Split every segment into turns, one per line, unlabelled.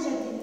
progetti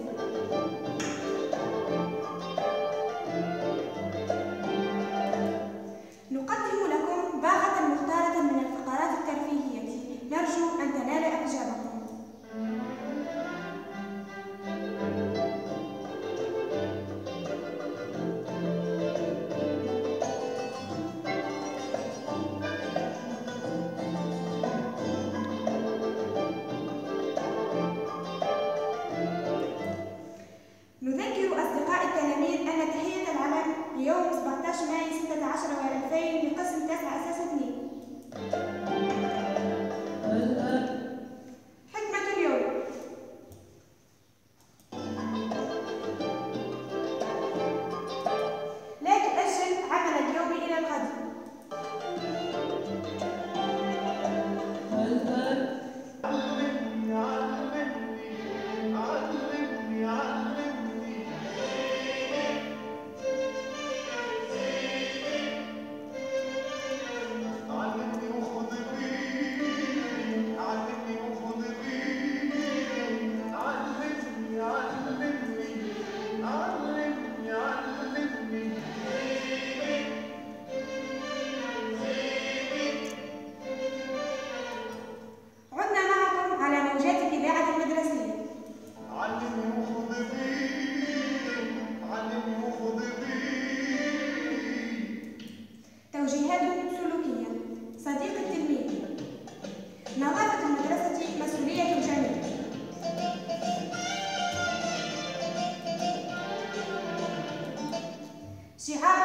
She had